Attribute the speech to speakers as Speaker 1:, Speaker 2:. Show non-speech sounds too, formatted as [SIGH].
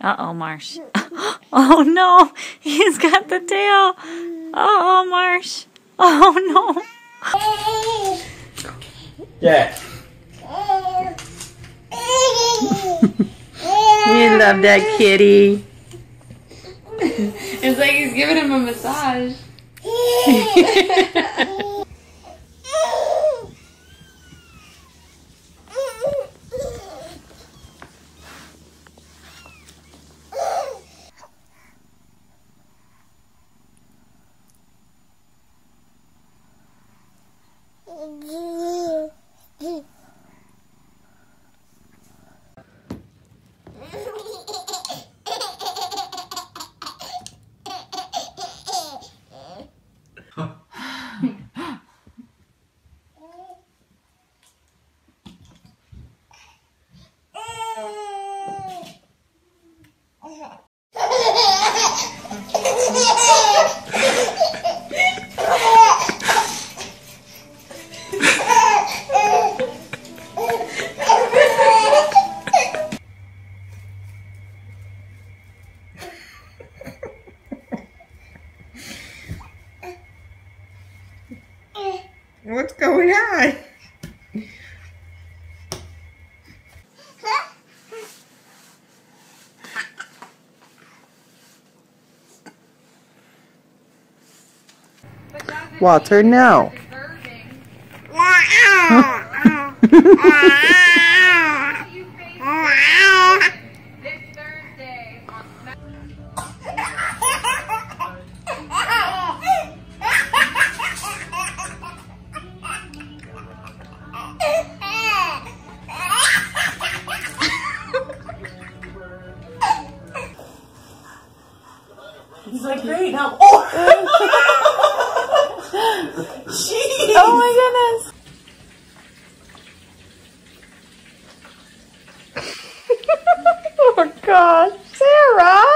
Speaker 1: Uh-oh, Marsh. [LAUGHS] Oh, no. He's got the tail. Uh-oh, Marsh. Oh, no.
Speaker 2: Yeah. [LAUGHS]
Speaker 1: You love that kitty.
Speaker 3: It's like he's giving him a massage. [LAUGHS]
Speaker 4: What's [LAUGHS] going [LAUGHS] on? Water now. He's like, great, now. Oh! [LAUGHS] Jeez!
Speaker 1: Oh my goodness! [LAUGHS] oh gosh, Sarah!